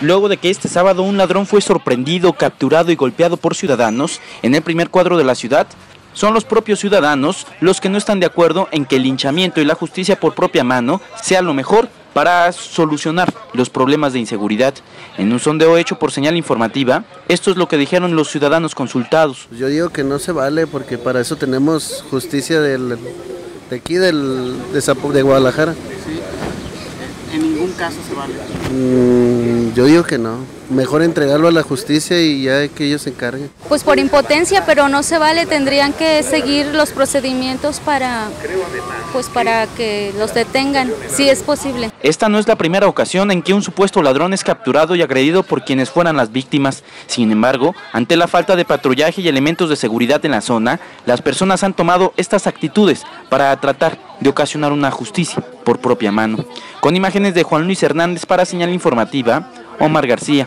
luego de que este sábado un ladrón fue sorprendido, capturado y golpeado por ciudadanos en el primer cuadro de la ciudad. Son los propios ciudadanos los que no están de acuerdo en que el linchamiento y la justicia por propia mano sea lo mejor para solucionar los problemas de inseguridad. En un sondeo hecho por señal informativa, esto es lo que dijeron los ciudadanos consultados. Yo digo que no se vale porque para eso tenemos justicia del, de aquí de Guadalajara. En ningún caso se vale. Mm, yo digo que no. Mejor entregarlo a la justicia y ya que ellos se encarguen. Pues por impotencia, pero no se vale. Tendrían que seguir los procedimientos para, pues para que los detengan, si es posible. Esta no es la primera ocasión en que un supuesto ladrón es capturado y agredido por quienes fueran las víctimas. Sin embargo, ante la falta de patrullaje y elementos de seguridad en la zona, las personas han tomado estas actitudes para tratar de ocasionar una justicia por propia mano. Con imágenes de Juan Luis Hernández para señal informativa, Omar García.